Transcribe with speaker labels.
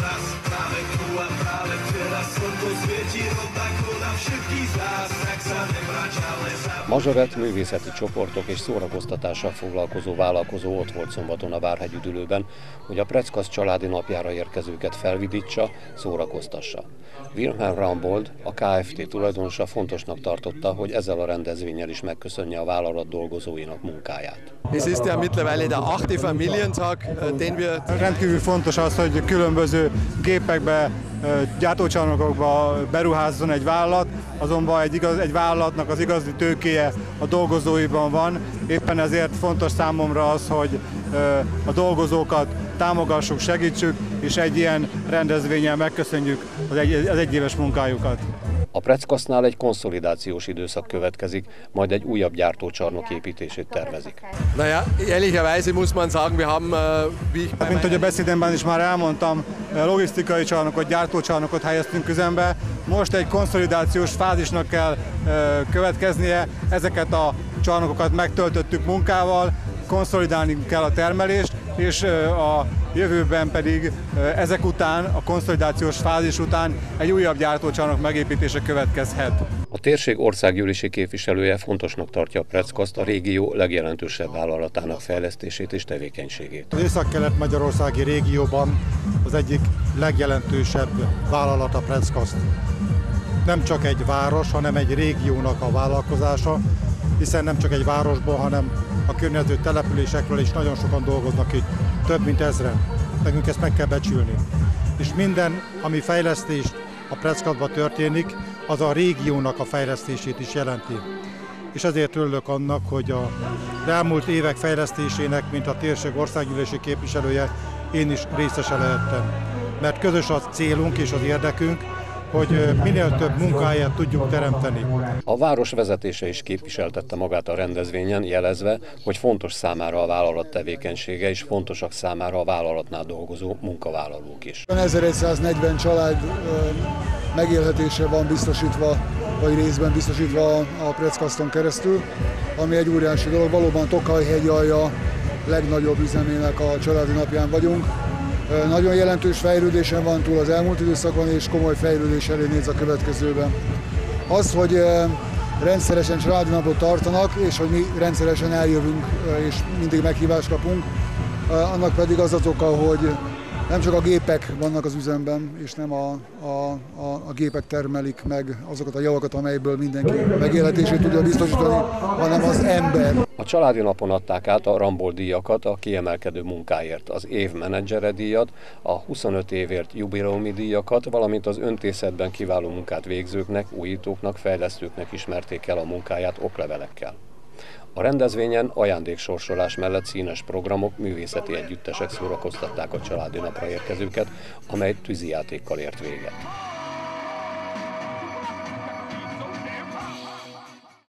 Speaker 1: raz Práve tu a práve teraz slnko svieti rovnako na všetkých nás Tak sa za... Mazsaret művészeti csoportok és szórakoztatással foglalkozó vállalkozó ott volt szombaton a Várhegyüdülőben, hogy a Preckasz családi napjára érkezőket felvidítsa, szórakoztassa. Wilhelm Rambold, a KFT tulajdonosa fontosnak tartotta, hogy ezzel a rendezvényel is megköszönje a vállalat dolgozóinak munkáját.
Speaker 2: Es ist ja mittlerweile der achte Familientag, den wir...
Speaker 3: Rendkívül fontos az, hogy különböző gépekbe, gyártócsarnokokba beruházzon egy vállalat, azonban egy, igaz, egy vállalatnak az igazi tőkéje a dolgozóiban van. Éppen ezért fontos számomra az, hogy a dolgozókat támogassuk, segítsük, és egy ilyen rendezvényen megköszönjük az, egy, az egyéves munkájukat.
Speaker 1: A Preckasznál egy konszolidációs időszak következik, majd egy újabb gyártócsarnok építését tervezik.
Speaker 2: Naja, ehrlicherweise muss man sagen, wir haben, uh,
Speaker 3: Mint hogy a beszédemben is már elmondtam, logisztikai csarnokot, gyártócsarnokot helyeztünk üzembe. Most egy konszolidációs fázisnak kell uh, következnie. Ezeket a csarnokokat megtöltöttük munkával, konszolidálni kell a termelést, és a jövőben pedig ezek után, a konszolidációs fázis után egy újabb gyártócsarnok megépítése következhet.
Speaker 1: A térség országgyűlési képviselője fontosnak tartja a Preckaszt a régió legjelentősebb vállalatának fejlesztését és tevékenységét.
Speaker 3: Az Észak-Kelet-Magyarországi régióban az egyik legjelentősebb vállalat a Preckaszt. Nem csak egy város, hanem egy régiónak a vállalkozása, hiszen nem csak egy városból, hanem a környező településekről is nagyon sokan dolgoznak itt, több mint ezren. Nekünk ezt meg kell becsülni. És minden, ami fejlesztés a Preckatban történik, az a régiónak a fejlesztését is jelenti. És ezért örülök annak, hogy a elmúlt évek fejlesztésének, mint a térség országgyűlési képviselője, én is részese lehettem. Mert közös a célunk és az érdekünk, hogy minél több munkáját tudjuk teremteni.
Speaker 1: A város vezetése is képviseltette magát a rendezvényen, jelezve, hogy fontos számára a vállalat tevékenysége, és fontosak számára a vállalatnál dolgozó munkavállalók is.
Speaker 4: 1140 család megélhetése van biztosítva, vagy részben biztosítva a Preckaszton keresztül, ami egy óriási dolog. Valóban Tokaj hegyalja legnagyobb üzemének a családi napján vagyunk nagyon jelentős fejlődésen van túl az elmúlt időszakon, és komoly fejlődés elé néz a következőben. Az, hogy rendszeresen családi napot tartanak, és hogy mi rendszeresen eljövünk, és mindig meghívást kapunk, annak pedig az az oka, hogy nem csak a gépek vannak az üzemben, és nem a, a, a, a gépek termelik meg azokat a javakat, amelyből mindenki megélhetését tudja biztosítani, hanem az ember.
Speaker 1: A családi napon adták át a Rambol díjakat a kiemelkedő munkáért, az év menedzsere díjat, a 25 évért jubileumi díjakat, valamint az öntészetben kiváló munkát végzőknek, újítóknak, fejlesztőknek ismerték el a munkáját oklevelekkel. A rendezvényen ajándéksorsolás mellett színes programok, művészeti együttesek szórakoztatták a családi napra érkezőket, amely tűzijátékkal ért véget.